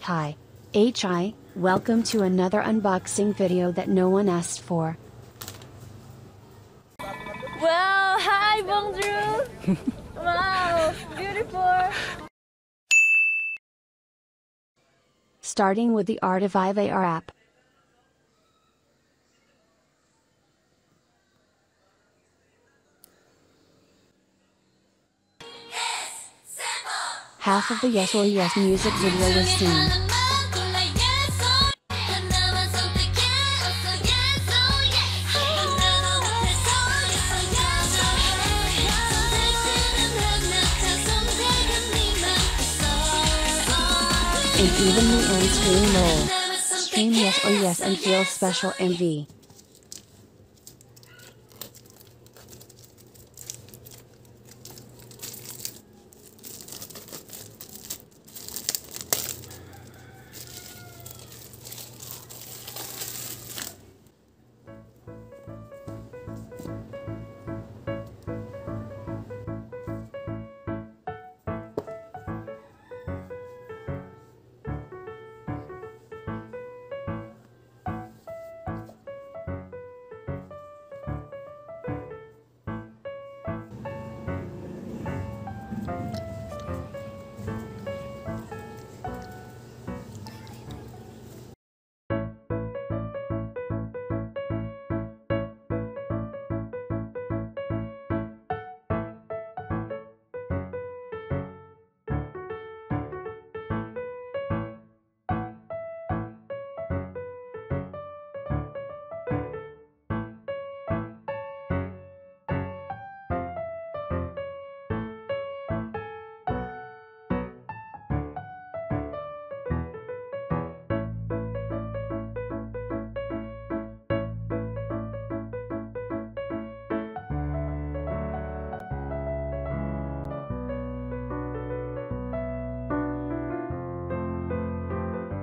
Hi. HI, welcome to another unboxing video that no one asked for. Wow, hi, bonjour. wow, beautiful. Starting with the Art of IVAR app. Half of the Yes or Yes music video was seen. and even the end stream lol. Stream yes or yes and feel special MV.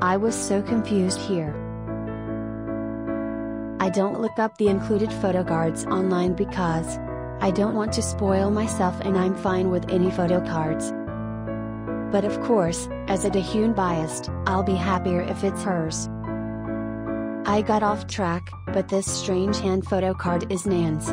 I was so confused here. I don't look up the included photo cards online because I don't want to spoil myself and I'm fine with any photo cards. But of course, as a Dahyun biased, I'll be happier if it's hers. I got off track, but this strange hand photo card is Nan's.